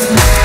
Peace.